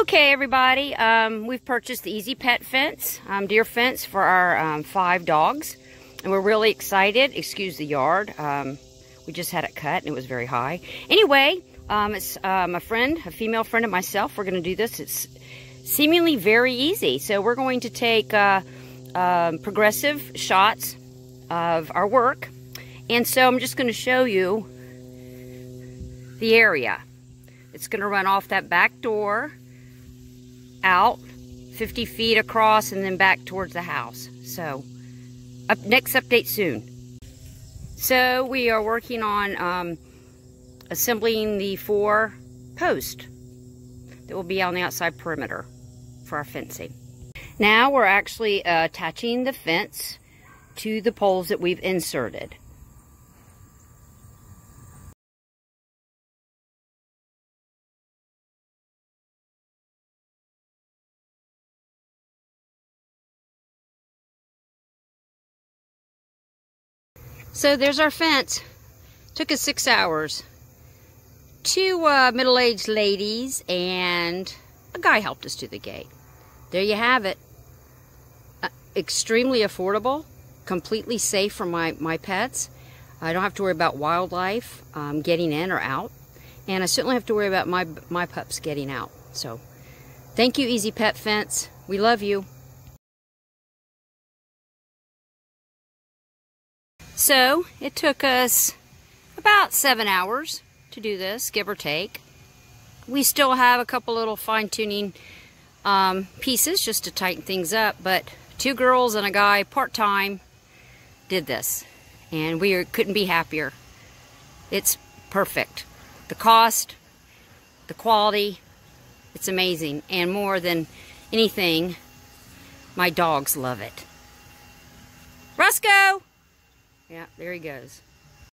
Okay, everybody, um, we've purchased the Easy Pet Fence, um, deer fence for our um, five dogs. And we're really excited. Excuse the yard. Um, we just had it cut and it was very high. Anyway, um, it's a friend, a female friend of myself. We're going to do this. It's seemingly very easy. So we're going to take uh, um, progressive shots of our work. And so I'm just going to show you the area. It's going to run off that back door, out 50 feet across, and then back towards the house. So, up next update soon. So we are working on um, assembling the four posts that will be on the outside perimeter for our fencing. Now we're actually uh, attaching the fence to the poles that we've inserted. So there's our fence. Took us six hours. Two uh, middle-aged ladies and a guy helped us to the gate. There you have it. Uh, extremely affordable, completely safe for my, my pets. I don't have to worry about wildlife um, getting in or out. And I certainly have to worry about my, my pups getting out. So thank you, Easy Pet Fence. We love you. So it took us about seven hours to do this, give or take. We still have a couple little fine tuning um, pieces just to tighten things up, but two girls and a guy part-time did this and we are, couldn't be happier. It's perfect. The cost, the quality, it's amazing. And more than anything, my dogs love it. Roscoe! Yeah, there he goes.